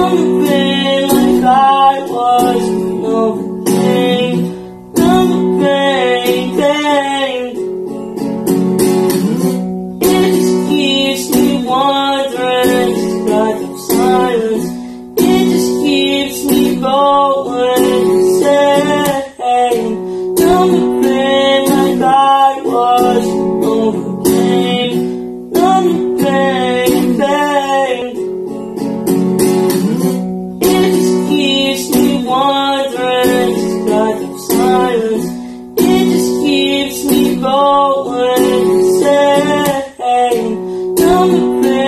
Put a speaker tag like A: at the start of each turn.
A: Nothing like I was, nothing, nothing, thing. It just keeps me wondering, just got silence. It just keeps me going. something.